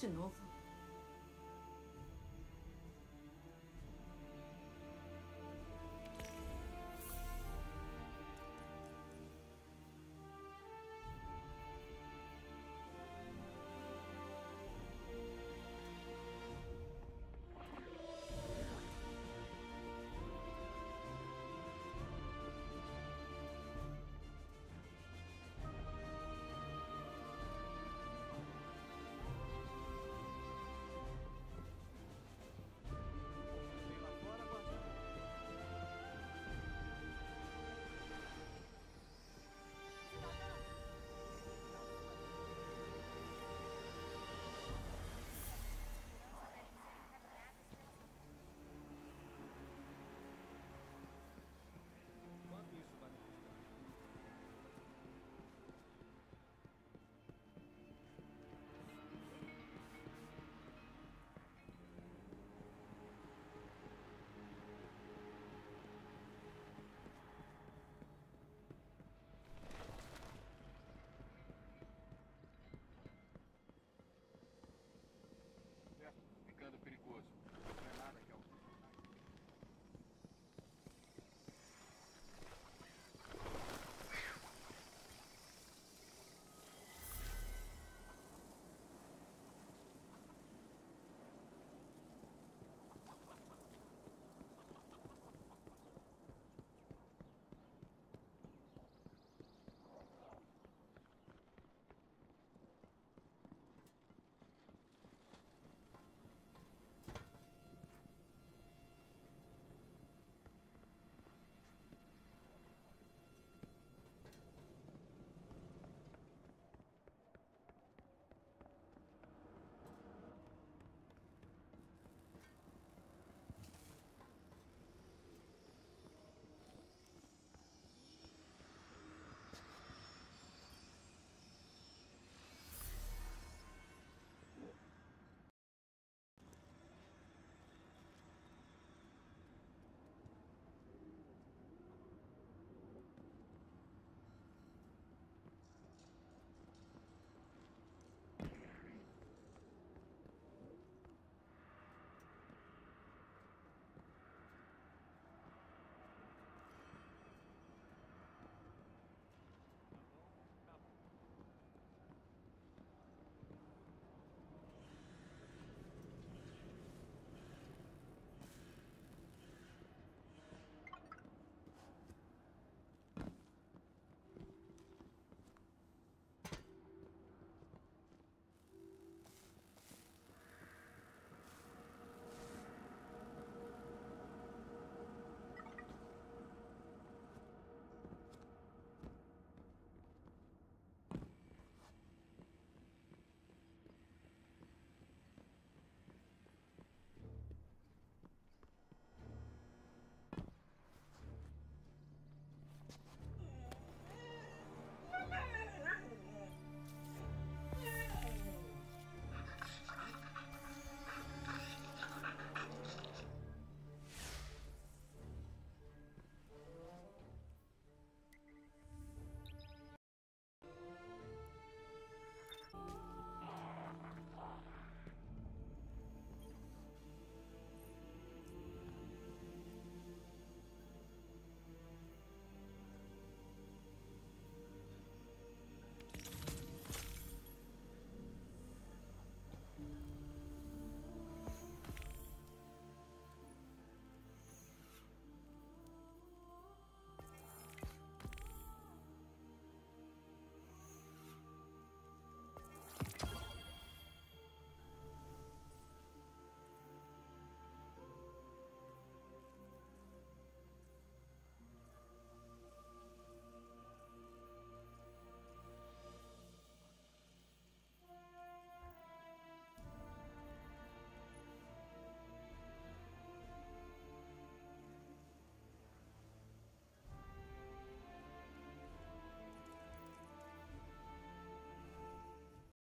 de novo.